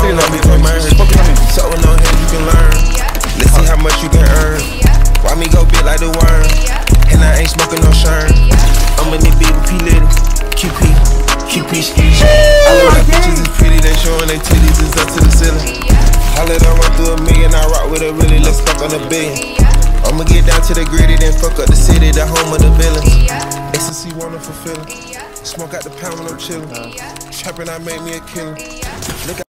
Love, we can merge. So with no head, you can learn. Let's see how much you can earn. Why me go big like the worm? And I ain't smoking no shirt. I'm in the beat with P Litty. QP, QP ski. All of my bitches is pretty, they showing their titties is up to the ceiling. Let her run through a million, I rock with her really, let's fuck on a billion. I'ma get down to the gritty, then fuck up the city, the home of the villains. Ecstasy, wonderful feeling. Smoke out the pound when I'm chillin'. Trapping, I made me a killer. Look